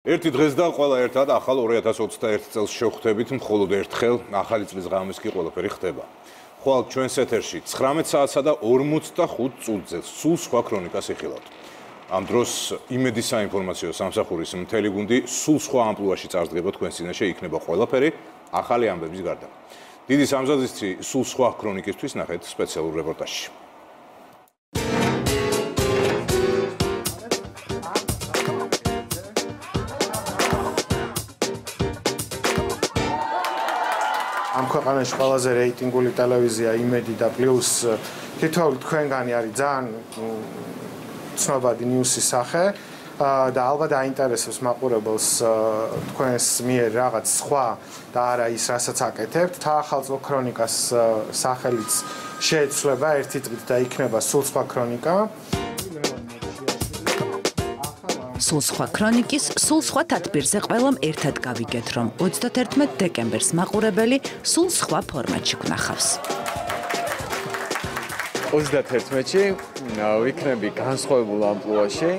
ერთი დღეს და ყველა ერთად ახალ 2021 წელს შევხვდებით მხოლოდ ერთხელ ახალი წლის ღამეს კი ყველაფერი ხდება. ხვალ ჩვენს ეთერში 19 საათსა და 45 წუთზე სულ სხვა ქრონიკას იხილავთ. ამ დროს იმედი საინფორმაციო სამსახურის მთელი გუნდი სულ სხვა ამპლუაში წარსდგება თქვენ წინაშე იქნება ყველაფერი ახალი ამბების გარდა. დიდი სამზადისი სულ სხვა ქრონიკისთვის ნახეთ სპეციალურ რეპორტაჟში. ამ ქვეყანაში ყველაზე რეიტინგული ტელევიზია იმედი და პლუს თითოეული თქვენგანი არის ძალიან ცნობადი ნიუსის სახე და ალბათ აინტერესებს მაყურებელს თქვენს მიერ რაღაც სხვა და არა ის რასაც აკეთებთ. თაახალწლო ქრონიკას სახელიც შეეცვლება ერთი წლით და იქნება სულ სხვა ქრონიკა. სულ სხვა ქრონიკის, სულ სხვა თათბირზე ყველამ ერთად გავიგეთ, რომ 31 დეკემბერს მაყურებელი სულ სხვა ფორმატში გნახავს. 31-ში ვიქნები განსხვავებულ ამპლუაში,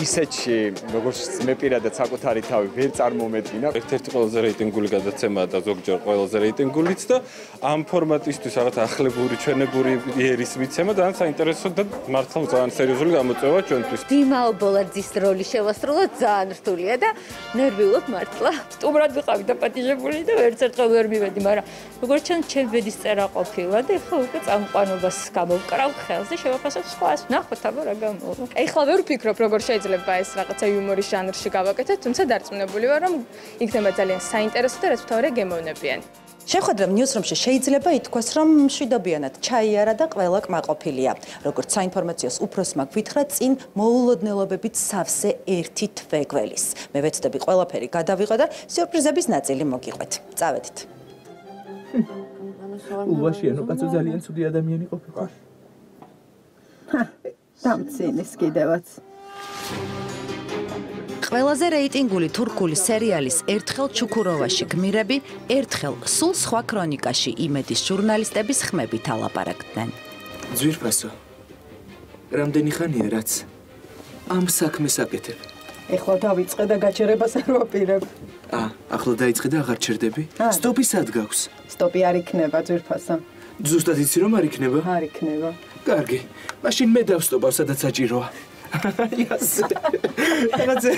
ისეთში, როგორც მე პირადად საკუთარი თავი ვერ წარმომედგინა. ერთ-ერთი ყველაზე რეიტინგული გადაცემაა და ზოგჯერ ყველაზე რეიტინგულიც და ამ ფორმატისთვის რაღაც ახლებური ჩვენებური ერის მიცემა ძალიან საინტერესო და მართლა ძალიან სერიოზული გამოწვევა ჩვენთვის. დიმაო ბოლაძის როლი შევასრულო ძალიან რთულია და ნერვიულობ მართლა. სტუმრად ვიყავი დაპატიჟებული და ვერც ერთხელ ვერ მივედი, მაგრამ როგორც ჩვენ ჩემ ბედის წერა ყოფილა და ეხლა უკვე წამყვანობას გამოვკრავ ხელს და შევაფასებ სხვას. ნახოთ აბა რა გამოვა. ეხლა ვერ ვფიქრობ როგორ შეიძლება შეიძლება ეს რაღაცა იუმორის ჟანრში გავაკეთოთ, თუმცა დარწმუნებული ვარ, რომ იქნება ძალიან საინტერესო და რაც თავი გემოვნებიან. შეხვედრამ ნიუსრომში შეიძლება ითქვას, რომ მშვიდობიანად ჩაიარა და ყველა კმაყოფილია. როგორც საინფორმაციოს უფროსმა გვითხრა, წინ მოულოდნელობებით სავსე ერთი თვე გველის. მე ვეცდები ყველაფერი გადავიღო და სიურპრიზების ნაწილი მოგიყვეთ. წავედით. ულვაშიანო კაცო ძალიან ცუდი ადამიანი ყოფილა. დამცინის კიდევაც. ყველაზე რეიტინგული თურქული სერიალის ერთხელ ჩუქუროვაში გმირები ერთხელ სულ სხვა ქრონიკაში იმედის ჟურნალისტების ხმებით ალაპარაკდნენ. ძვირფასო. რამდენი ხანია რაც ამ საქმეს აკეთებ? ეხლა დავიწყე და გაჩერებას არ ვაპირებ. აა, ახლა დაიწყე და აღარ ჩერდები? სტოპი სად გაქვს? სტოპი არ იქნება ძვირფასო. ზუსტად იცი რომ არ იქნება? არ იქნება. კარგი. მაშინ მე დავსტოპავ სადაც საჭიროა. იასე. რაღაცე.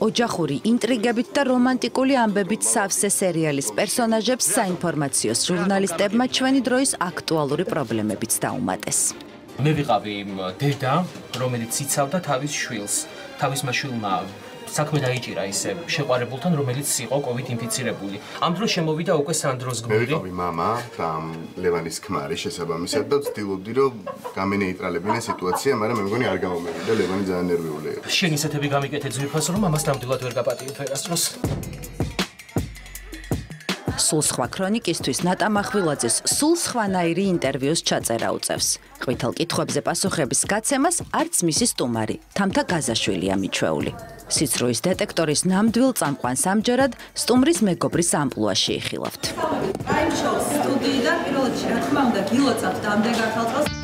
ოჯახური ინტრიგებით და რომანტიკული ამბებით სავსე სერიალის პერსონაჟებს საინფორმაციო ჟურნალისტებმა ჩვენი დროის აქტუალური პრობლემებიც დაუმატეს. მე ვიყავი დედა, რომელიც იცავდა თავის შვილს. თავის მაშვილმა საქმე დაიჭირა ისე შეყარებულთან, რომელიც იყო COVID ინფიცირებული. ამ დროს შემოვიდა უკვე სანდროს გმირი. მე ვიყავი мама და ლევანის ქმარი შესაბამისად და ვცდილობდი რომ გამენეიტრალებინა სიტუაცია, მაგრამ მე მგონი არ გამომივიდა, ლევანი ძალიან ნერვიული იყო. შენ ისეთები გამიკეთე ძვირფას რომ ამას ნამდვილად ვერ გაპატიო ფერასდროს. სულ სხვა ქრონიკისთვის ნატა მახვილაძეს სულ სხვანაირი ინტერვიუს ჩაწერა უწევს. ყვითელ კითხვებზე პასუხების გაცემას არც მისი სტუმარი, თამთა გაზაშვილია მიჩვეული. სიცრუის დეტექტორის ნამდვილ წამყვანს ამჯერად სტუმრის მეგობრის ამპლუაში იხილავთ. Prime Show სტუდიიდან პირველ რიგში რა თქმა უნდა გილოცავთ ამდენ გახალწოს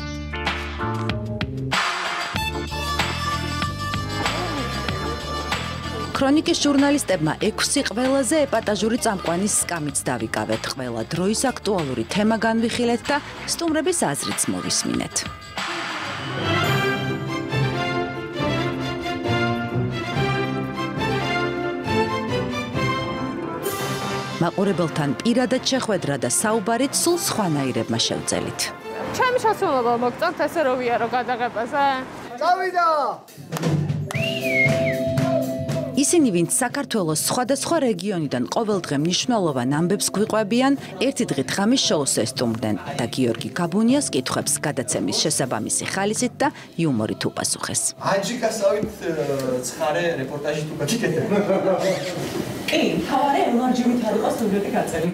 ქრონიკის ჟურნალისტებმა 6 ყველაზე ეპატაჟური წამყვანის სკამიც დავიკავეთ. ყველა დროის აქტუალური თემა განვიხილეთ და სტუმრების აზრიც მოვისმინეთ. მაყურებელთან პირადად შეხვედრა და საუბარით სულ სხვანაირებმა შევძელით. ჩემი შესაძლებლობა მოგწონთ ესე რომ ვიარო გადაღებაზე? წავიდა! ისინი ვინც საქართველოს სხვადასხვა რეგიონიდან ყოველდღე მნიშვნელოვან ამბებს გვიყვებიან, ერთი დღით ღამის შოუს ესტუმრდნენ და გიორგი გაბუნიას კითხებს გადაცემის შესაბამისი ხალისით და იუმორით უპასუხეს. აჯიკასავით ცხარე რეპორტაჟი თუ გაჩიკეთე. კი, თავარი ელარჯივით არ იყო სიუჟეტი გაწერი.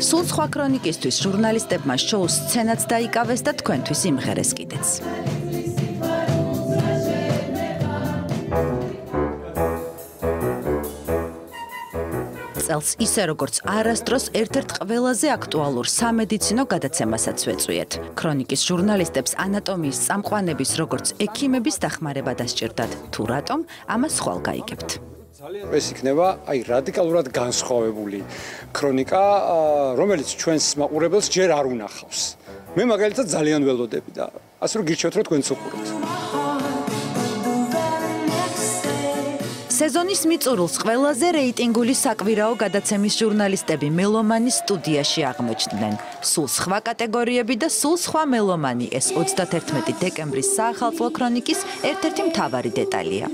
სულ სხვა ქრონიკისთვის ჟურნალისტებმა შოუს სცენაც დაიკავეს და თქვენთვის იმღერეს კიდეც. წელს ისე როგორც არასდროს ერთ-ერთ ყველაზე აქტუალურ სამედიცინო გადაცემასაც ვეწვიეთ. ქრონიკის ჟურნალისტებს ანატომიის წამყვანების როგორც ექიმების დახმარება დასჭირდათ. თუ რატომ, ამას ხვალ გაიგებთ. ეს იქნება აი რადიკალურად განსხვავებული ქრონიკა, რომელიც ჩვენს მაყურებელს ჯერ არ უნახავს. მე მაგალითად ძალიან ველოდები და ასე რომ გირჩევთ რომ თქვენც უყუროთ. სეზონის მიწურულს ყველაზე რეიტინგული საკვირაო გადაცემის ჟურნალისტები მელომანის სტუდიაში აღმოჩნდნენ. სულ სხვა კატეგორიები და სულ სხვა მელომანი ეს 31 დეკემბრის საახალწლო ქრონიკის ერთ-ერთი მთავარი დეტალია.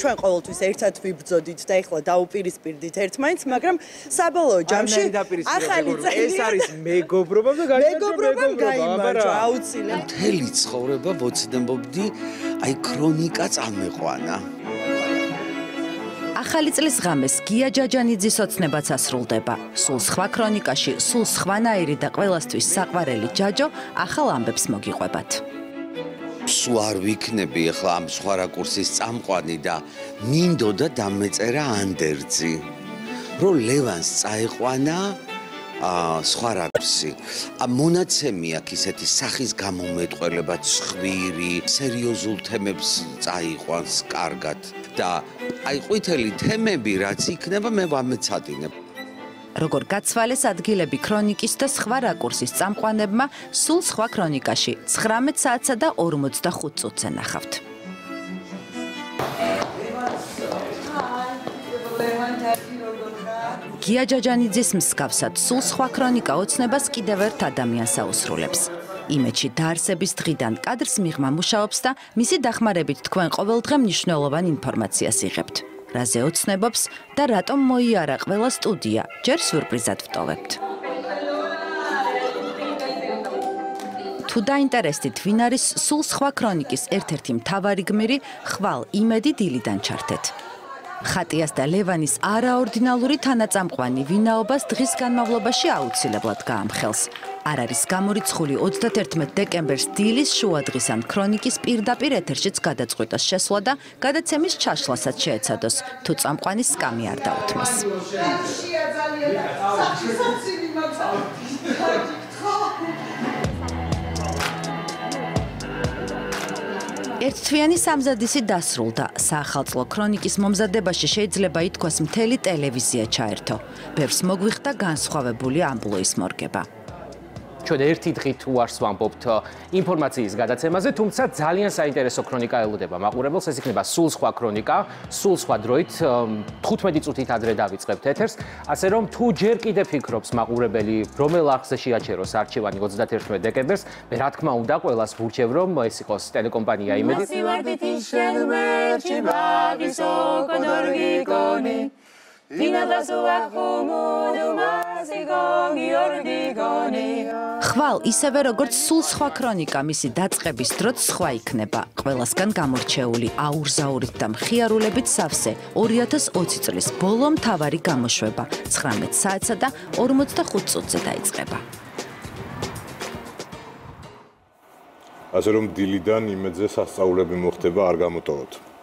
ჩვენ ყოველთვის ერთად ვიბრძოდით და ეხლა დაუპირისპირდით ერთმანეთს, მაგრამ საბოლოო ჯამში ახალი ეს არის მეგობრობა და მეგობრობა გაიმარჯვა აუცილებლად. მთელი ცხოვრება ვოცნებობდი აი ქრონიკა წამეყვანა. ახალი წლის ღამეს გია ჯაჯანიძის ოცნებაც ასრულდება. სულ სხვა ქრონიკაში, სულ სხვანაირი და ყველასთვის საყვარელი ჯაჯო ახალ ამბებს მოგიყვებათ. სულ არ ვიქნები ახლა ამ სხვა რაკურსის წამყვანი და მინდოდა დამეწერა ანდერძი. რო ლევანს წაეყვანა აა სხვა რაკურსი. ა მონაცემი აქ ისეთი სახის გამომეტყველება, ცხვირი, სერიოზულ თემებს წაიყვანს კარგად. და აი ყვითელი თემები რაც იქნება მე ვამეცადინებ. როგორ გაცვალეს ადგილები ქრონიკის და სხვა რაკურსის წამყვანებმა სულ სხვა ქრონიკაში 19 საათსა და 45 წუთზე ნახავთ. გია ჯაჯანიძის მსგავსად სულ სხვა ქრონიკა ოცნებას კიდევ ერთ ადამიანს აუსრულებს იმედში დაარსების დღიდან კადრს მიღმა მუშაობს და მისი დახმარებით თქვენ ყოველდღე მნიშვნელოვან ინფორმაციას იღებთ. რაზე ოცნებობს და რატომ მოიარა ყველა სტუდია? ჯერ სიურპრიზად ვტოვებთ. თუ დაინტერესდით, ვინ არის სულ სხვა ქრონიკის ერთ-ერთი მთავარი გმირი, ხვალ იმედი დილიდან ჩართეთ. ხატიას და ლევანის არაორდინალური თანაწამყვანი ვინაობას დღის განმავლობაში აუცილებლად გაამხელს. არ არის გამორიცხული 31 დეკემბერს დილის შუადღის ან ქრონიკის პირდაპირ ეთერშიც გადაწყვიტოს შესვლა და გადაცემის ჩაშლასაც შეეცადოს, თუ წამყვანის სკამი არ დაუთმეს. ერთთვიანი სამზადისი დასრულდა. საახალწლო ქრონიკის მომზადებაში შეიძლება ითქვას მთელი ტელევიზია ჩაერთო. ბევრს მოგვიხდა განსხვავებული ამპლუის მორგება. ჩვენ ერთი დღით უარს ვამბობთ ინფორმაციის გადაცემაზე, თუმცა ძალიან საინტერესო ქრონიკა ელოდება. მაყურებელს, ეს იქნება სულ სხვა ქრონიკა, სულ სხვა დროით 15 წუთით ადრე დავიწყებთ ეთერს, ასე რომ თუ ჯერ კიდე ფიქრობს მაყურებელი, რომელ არხზე შეაჩეროს არჩევანი 31 დეკემბერს, მე რა თქმა უნდა ყველას ვურჩევ რომ ეს იყოს ტელეკომპანია იმედი. მოსივარდით შენ მერჩი მაგისო კონდორგი კონი ხვალ ისევე როგორც სულ სხვა ქრონიკა მისი დაწყების დროც სხვა იქნება. ყველასგან გამორჩეული აურზაურით და მხიარულებით სავსე 2020 წლის ბოლო მთავარი გამოშვება. 19 საათსა და 45 წუთზე დაიწყება. ასე რომ დილიდან იმედზე სასწაულები მოხდება არ გამოტოვოთ